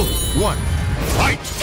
One. Fight!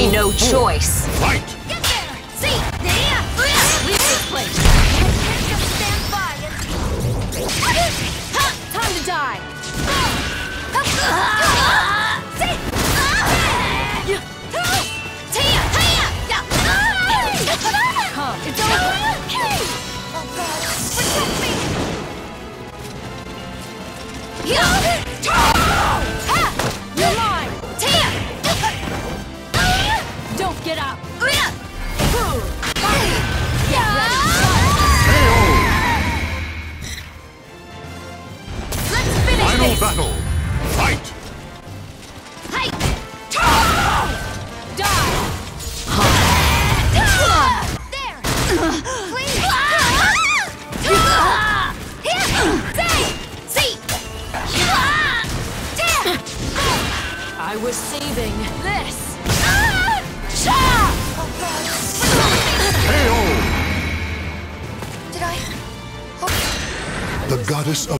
Leave me no choice. Fight! Get there! See! There! Oh, leave this place. Stand by! Time to die. Come, it's over. You're Don't get up. Get ready. Let's finish Final this. battle. Fight! Die. I was saving this. I? Oh. The goddess of